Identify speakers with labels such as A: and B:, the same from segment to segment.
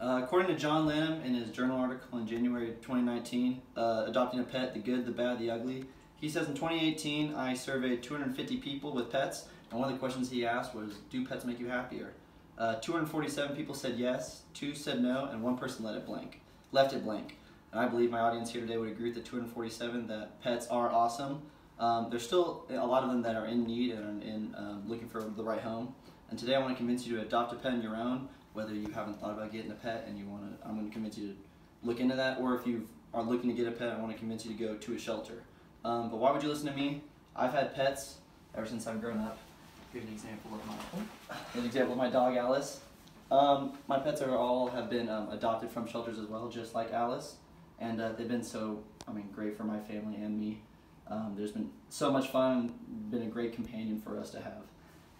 A: Uh, according to John Lanham in his journal article in January 2019, uh, Adopting a Pet, the Good, the Bad, the Ugly, he says in 2018, I surveyed 250 people with pets, and one of the questions he asked was, do pets make you happier? Uh, 247 people said yes, two said no, and one person let it blank, left it blank. And I believe my audience here today would agree with the 247 that pets are awesome. Um, there's still a lot of them that are in need and in um, looking for the right home. And today I want to convince you to adopt a pet on your own, whether you haven't thought about getting a pet and you want to, I'm going to convince you to look into that, or if you are looking to get a pet, I want to convince you to go to a shelter. Um, but why would you listen to me? I've had pets ever since I've grown up. Here's an example of my an example of my dog Alice. Um, my pets are all have been um, adopted from shelters as well, just like Alice, and uh, they've been so I mean great for my family and me. Um, there's been so much fun, been a great companion for us to have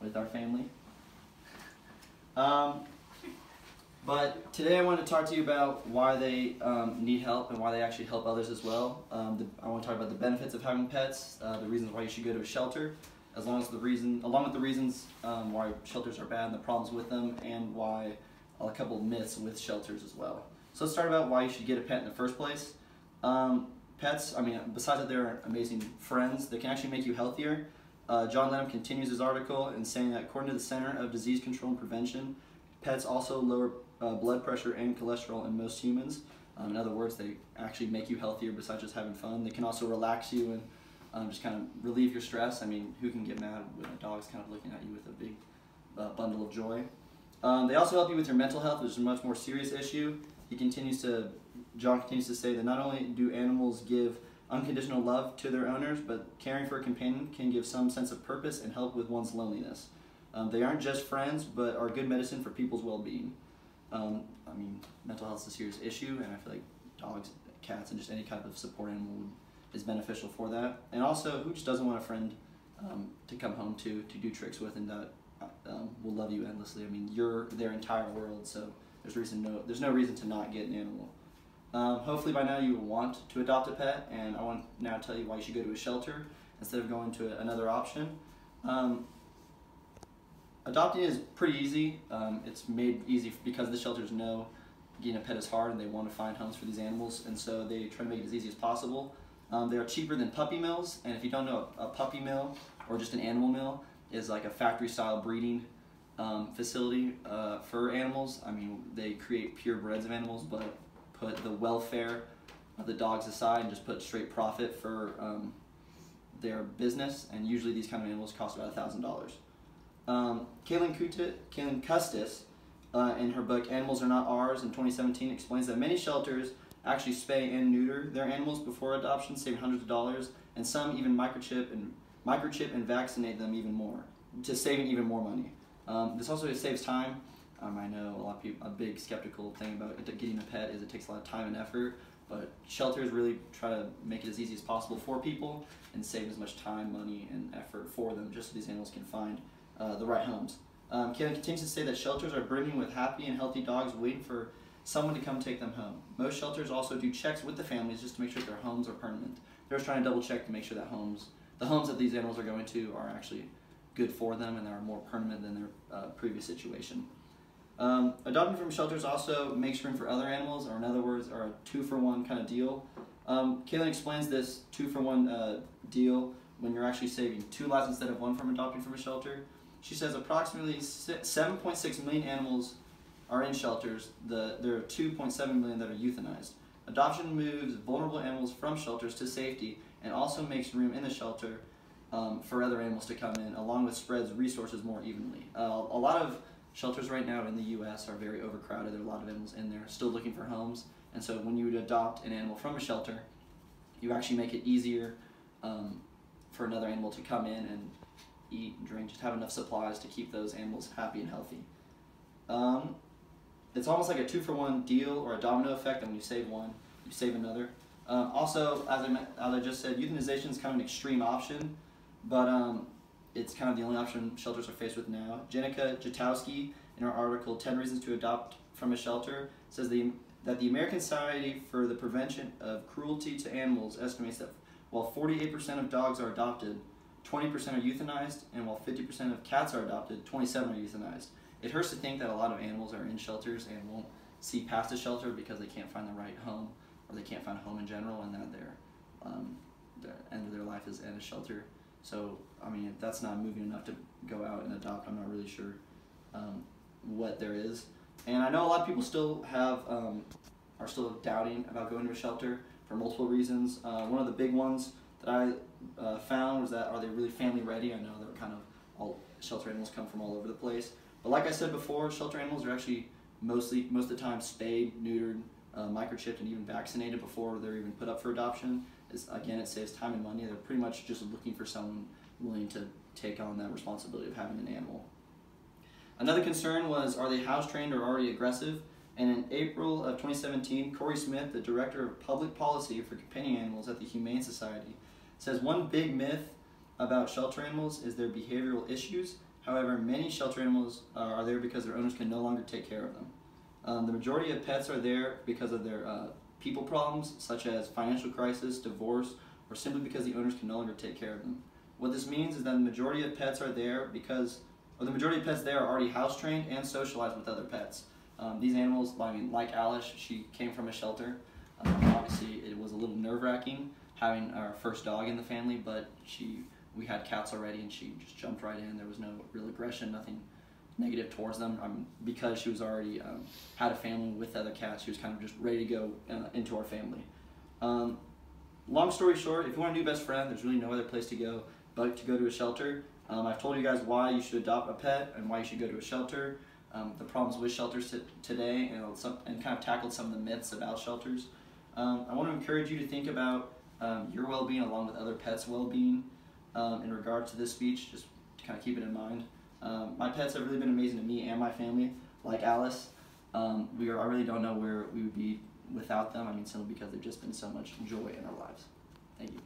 A: with our family. But today I want to talk to you about why they um, need help and why they actually help others as well. Um, the, I want to talk about the benefits of having pets, uh, the reasons why you should go to a shelter, as long as the reason, along with the reasons um, why shelters are bad and the problems with them, and why a couple of myths with shelters as well. So let's start about why you should get a pet in the first place. Um, pets, I mean, besides that they're amazing friends, they can actually make you healthier. Uh, John Lanham continues his article in saying that according to the Center of Disease Control and Prevention, pets also lower uh, blood pressure and cholesterol in most humans. Um, in other words, they actually make you healthier besides just having fun. They can also relax you and um, just kind of relieve your stress. I mean, who can get mad when a dog's kind of looking at you with a big uh, bundle of joy? Um, they also help you with your mental health, which is a much more serious issue. He continues to, John continues to say that not only do animals give unconditional love to their owners, but caring for a companion can give some sense of purpose and help with one's loneliness. Um, they aren't just friends, but are good medicine for people's well-being. Um, I mean, mental health is a serious issue, and I feel like dogs, cats, and just any kind of support animal is beneficial for that. And also, who just doesn't want a friend um, to come home to, to do tricks with, and that um, will love you endlessly. I mean, you're their entire world, so there's reason no, there's no reason to not get an animal. Um, hopefully by now you want to adopt a pet, and I want to now tell you why you should go to a shelter instead of going to another option. Um, adopting is pretty easy. Um, it's made easy because the shelters know getting a pet is hard and they want to find homes for these animals, and so they try to make it as easy as possible. Um, they are cheaper than puppy mills, and if you don't know, a, puppy mill or just an animal mill is like a factory-style breeding um, facility uh, for animals. I mean, they create pure breds of animals, but put the welfare of the dogs aside and just put straight profit for um, their business. And usually these kind of animals cost about a thousand dollars. Um, Kaylin, Kaylin Custis, uh, in her book Animals Are Not Ours in 2017, explains that many shelters actually spay and neuter their animals before adoption, saving hundreds of dollars, and some even microchip and microchip and vaccinate them even more to saving even more money. Um, this also saves time. Um, I know a lot of people, a big skeptical thing about getting a pet is it takes a lot of time and effort, but shelters really try to make it as easy as possible for people and save as much time, money, and effort for them just so these animals can find uh, the right homes. Um, Kaylin continues to say that shelters are brimming with happy and healthy dogs waiting for someone to come take them home. Most shelters also do checks with the families just to make sure their homes are permanent. They're just trying to double check to make sure that homes, the homes that these animals are going to are actually good for them and are more permanent than their uh, previous situation. Um, adopting from shelters also makes room for other animals, or in other words, are a two for one kind of deal. Um, Kaylin explains this two for one uh, deal when you're actually saving two lives instead of one from adopting from a shelter. She says approximately 7.6 million animals are in shelters. The, there are 2.7 million that are euthanized. Adoption moves vulnerable animals from shelters to safety and also makes room in the shelter um, for other animals to come in, along with spreads resources more evenly. Uh, a lot of shelters right now in the U.S. are very overcrowded. There are a lot of animals in there still looking for homes, and so when you would adopt an animal from a shelter, you actually make it easier um, for another animal to come in and eat and drink, just have enough supplies to keep those animals happy and healthy. Um, it's almost like a two for one deal or a domino effect, and when you save one, you save another. Um, also, as I, as I just said, euthanization is kind of an extreme option, but um, it's kind of the only option shelters are faced with now. Jenica Jatowski, in her article 10 Reasons to Adopt from a Shelter, says the, that the American Society for the Prevention of Cruelty to Animals estimates that while 48% of dogs are adopted, 20% are euthanized, and while 50% of cats are adopted, 27 are euthanized. It hurts to think that a lot of animals are in shelters and won't see past a shelter because they can't find the right home or they can't find a home in general and that their, um, the end of their life is in a shelter. So, I mean, if that's not moving enough to go out and adopt, I'm not really sure um, what there is. And I know a lot of people still have, um, are still doubting about going to a shelter for multiple reasons. Uh, one of the big ones that I uh, found was that are they really family ready? I know they're kind of all shelter animals come from all over the place. But like I said before, shelter animals are actually mostly, most of the time, spayed, neutered, uh, microchipped, and even vaccinated before they're even put up for adoption. Is again, it saves time and money. They're pretty much just looking for someone willing to take on that responsibility of having an animal. Another concern was, are they house trained or already aggressive? And in April of 2017, Corey Smith, the director of public policy for companion animals at the Humane Society, says one big myth about shelter animals is their behavioral issues. However, many shelter animals are there because their owners can no longer take care of them. Um, the majority of pets are there because of their uh, people problems, such as financial crisis, divorce, or simply because the owners can no longer take care of them. What this means is that the majority of pets are there because, or the majority of pets there are already house trained and socialized with other pets. Um, these animals, I mean, like Alice, she came from a shelter. Um, obviously, it was a little nerve wracking having our first dog in the family, but she, we had cats already, and she just jumped right in. There was no real aggression, nothing negative towards them. Um, because she was already um, had a family with other cats, she was kind of just ready to go uh, into our family. Um, long story short, if you want a new best friend, there's really no other place to go but to go to a shelter. Um, I've told you guys why you should adopt a pet and why you should go to a shelter um, the problems with shelters today and, some, and kind of tackled some of the myths about shelters. Um, I want to encourage you to think about um, your well-being along with other pets' well-being um, in regard to this speech, just to kind of keep it in mind. Um, my pets have really been amazing to me and my family, like Alice. We are, I really don't know where we would be without them. I mean, simply because they've just been so much joy in our lives. Thank you.